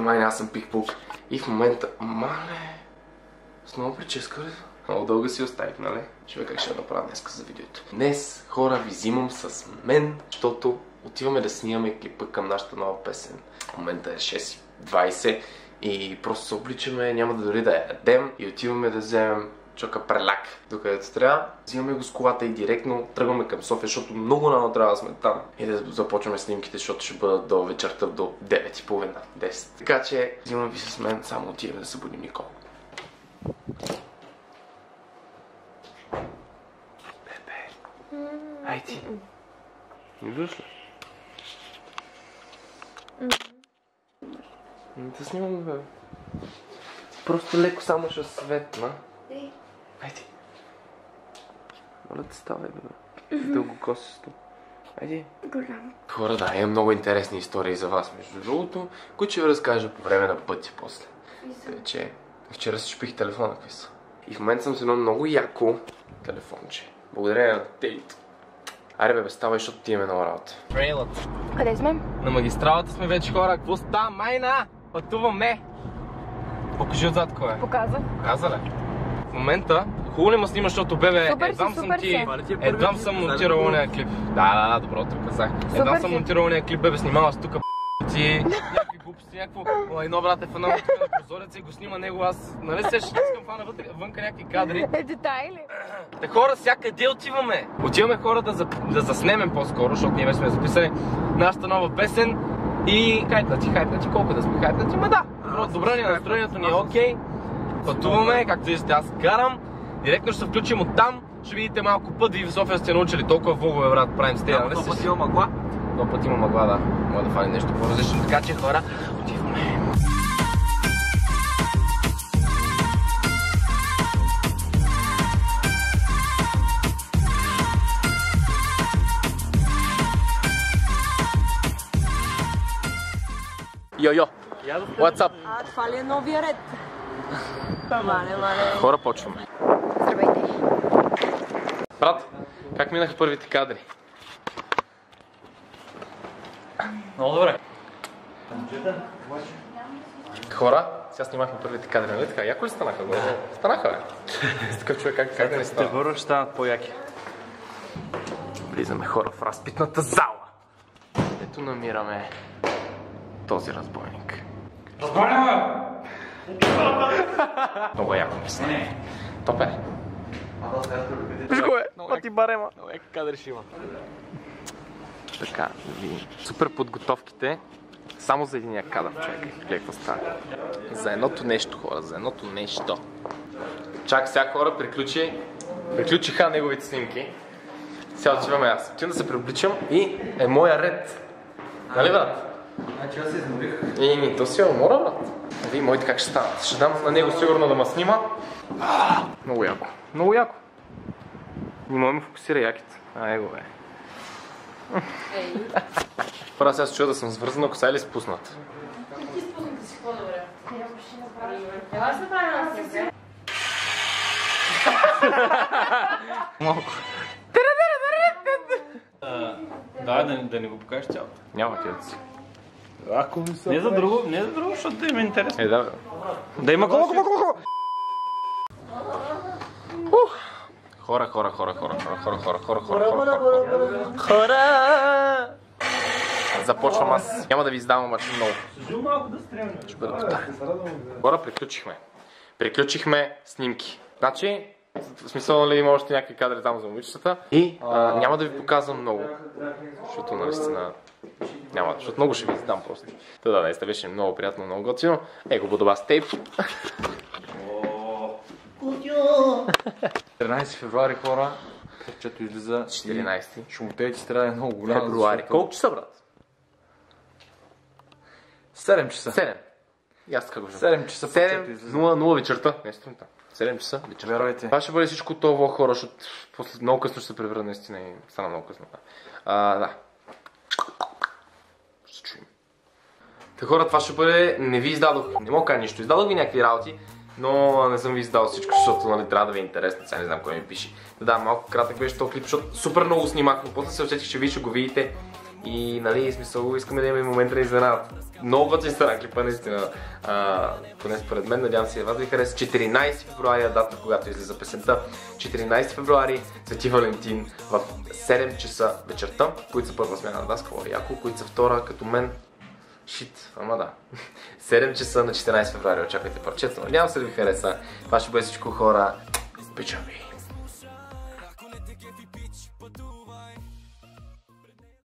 внимание, аз съм пикпук. И в момента, мале, с нова прическа? Много дълга си оставих, нали? Човек как ще направя днес за видеото. Днес, хора, ви взимам с мен, защото отиваме да снимаме клипа към нашата нова песен. В момента е 6.20 и просто се обличаме, няма да дори да ядем и отиваме да вземем чока преляк, докъдето трябва. Взимаме го с колата и директно тръгваме към София, защото много рано трябва да сме там и да започваме снимките, защото ще бъдат до вечерта до 9.30, 10. Така че взимам ви с мен, само отиваме да събудим Никол. Бебе. Айди. Идваш ли? Не те снимам, бе. Просто леко само ще светна. Айди. Моля те ставай, бе. Дълго косисто. Айди. Голям. Хора, да, имам много интересни истории за вас, между другото, които ще ви разкажа по време на пътя после. Тъй, че вчера си шпих телефона, какви са. И в момента съм с едно много яко телефонче. Благодаря на Тейт. Аре бе, ставай, защото ти имаме нова работа. Трейлът. Къде сме? На магистралата сме вече хора. Какво става, майна? Пътуваме! Покажи отзад кой е. Показа. Каза ли? В момента, хубаво ли ма снимаш, защото бебе, Супер си, едвам съм ти, си. едвам съм монтирал ония клип. Да, да, да, добро утро казах. Едвам съм монтирал ония клип, бебе, снимава с тук ти, някакви глупости, някакво, едно брат е фанал тук на прозореца и го снима него, аз, нали се, ще искам фана вътре, вънка някакви кадри. Е, детайли. Те хора, всякъде отиваме. Отиваме хора да, за, да заснемем по-скоро, защото ние вече сме записали нашата нова песен. И хайпнати, хайпнати, колко да сме хайпнати, ма да, добро, добро ни е настроението ни е окей. Пътуваме, както виждате, аз карам. Директно ще се включим от там. Ще видите малко път, вие в София сте научили толкова влогове, брат, правим с тези? Много си? пъти има мъгла. Много път има мъгла, да. Може да фане нещо по-различно. Така че хора, отиваме. Йо-йо, what's up? А, това ли е новия ред? Мале, мале. Хора, почваме. Брат, как минаха първите кадри? Много добре. Хора, сега снимахме първите кадри, нали така? Яко ли станаха? Бе? Станаха, бе. С такъв човек как, как да не Те става? първо ще станат по-яки. Влизаме хора в разпитната зала. Ето намираме този разбойник. Много яко ми се. Топ е. Виж го е, пъти барема. Много яко кадри ще има. Така, видим. Супер подготовките. Само за единия кадър, човек. Гледай какво става. За едното нещо, хора, за едното нещо. Чак сега хора, приключи. Приключиха неговите снимки. Сега отиваме аз. Отивам да се преобличам и е моя ред. Нали, брат? Значи аз се изморих. И ми, то си е умора, брат. Вие моите как ще станат. Ще дам на него сигурно да ме снима. Много яко. Много яко. Да ми фокусира яките. А, его бе. Първо сега се чуя да съм свързана коса или спуснат. Малко. Да, да, да не го покажеш цялото. Няма ти си. Ако ми Не за друго, не за друго, защото да им е интересно. Е, да, бе. Да има колко, колко, колко. Хора, хора, хора, хора, хора, хора, хора, хора, хора, хора, хора, хора. Започвам аз. Няма да ви издавам обаче много. Ще бъда. Хора, приключихме. Приключихме снимки. Значи, в смисъл, нали, има още някакви кадри там за момичетата. И а, няма да ви показвам много. Защото наистина няма, защото много ще ви издам просто. Та да, наистина беше много приятно, много готино. Его с тейп. 13 февруари хора, чето излиза 14 шумотея ти трябва да е много голяма. февруари. защото- Колко часа, брат? 7 часа. 7. И аз така го 7 часа по 7, чето излиза. 0, 0 вечерта. Не сутринта. 7 часа вечерта. Вярвайте. Това ще бъде всичко това хора, защото после много късно ще се превърне наистина и стана много късно. А, да. Ще се чуем. Та хора, това ще бъде... Не ви издадох, не мога да кажа нищо. Издадох ви някакви работи, но не съм ви издал всичко, защото нали, трябва да ви е интересно. Сега не знам кой ми пише. Да, да, малко кратък беше този клип, защото супер много снимах, но после се усетих, че вие ще го видите И, нали, смисъл, искаме да имаме момент на изненада. Много готин стана клипа, наистина. А, поне според мен, надявам се и вас ви хареса. 14 февруари е дата, когато излиза песента. 14 февруари, Свети Валентин в 7 часа вечерта, които са първа смяна на Даскала Яко, които са втора като мен. Шит, ама да. 7 часа на 14 февруари очаквайте парчето. Надявам се да ви хареса. Това ще бъде всичко хора. Обичам ви.